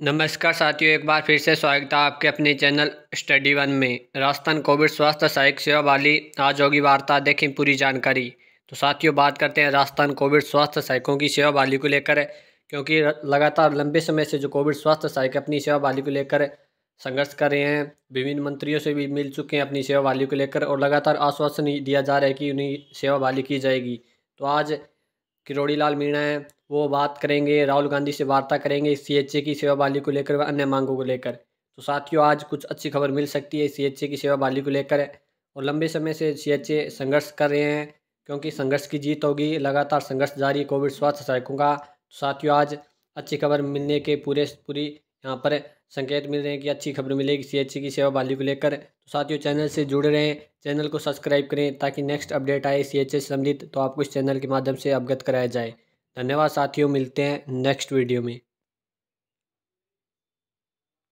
नमस्कार साथियों, एक बार फिर से स्वागत है आपके अपने चैनल स्टडी वन में। राजस्थान कोविड स्वास्थ्य सहायक सेवा वाली आज होगी वार्ता, देखें पूरी जानकारी। तो साथियों, बात करते हैं राजस्थान कोविड स्वास्थ्य सहायकों की सेवा वाली को लेकर, क्योंकि लगातार लंबे समय से जो कोविड स्वास्थ्य सहायक अपनी सेवा वाली को लेकर संघर्ष कर रहे हैं, विभिन्न मंत्रियों से भी मिल चुके हैं अपनी सेवा वाली को लेकर और लगातार आश्वासन दिया जा रहा है कि उन्हें सेवा वाली की जाएगी। तो आज किरोड़ी लाल मीणा है, वो बात करेंगे, राहुल गांधी से वार्ता करेंगे सी की सेवा बहाली को लेकर व अन्य मांगों को लेकर। तो साथियों, आज कुछ अच्छी खबर मिल सकती है सी की सेवा बहाली को लेकर और लंबे समय से सी संघर्ष कर रहे हैं, क्योंकि संघर्ष की जीत होगी, लगातार संघर्ष जारी कोविड स्वास्थ्य सहायकों का। तो साथियों, आज अच्छी खबर मिलने के पूरे पूरी यहाँ पर संकेत मिल रहे हैं कि अच्छी खबर मिलेगी सीएचए की सेवा बहाली को लेकर। साथियों, चैनल से जुड़ रहे हैं चैनल को सब्सक्राइब करें ताकि नेक्स्ट अपडेट आए सी एच संबंधित तो आपको इस चैनल के माध्यम से अवगत कराया जाए। धन्यवाद साथियों, मिलते हैं नेक्स्ट वीडियो में।